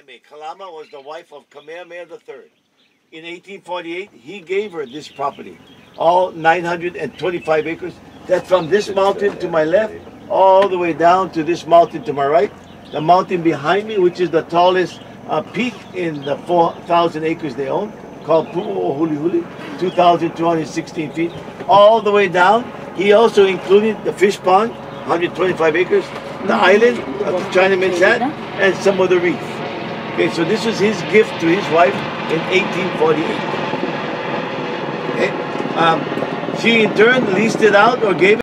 Kamehameha. Kalama was the wife of Kamehameha III. In 1848, he gave her this property, all 925 acres. That's from this mountain to my left, all the way down to this mountain to my right. The mountain behind me, which is the tallest uh, peak in the 4,000 acres they own, called Pu'uhulihuli, 2,216 feet, all the way down. He also included the fish pond, 125 acres, the island of the Chinaman's hat, and some of the reef. Okay, so this was his gift to his wife in 1848. Okay, um, she in turn leased it out or gave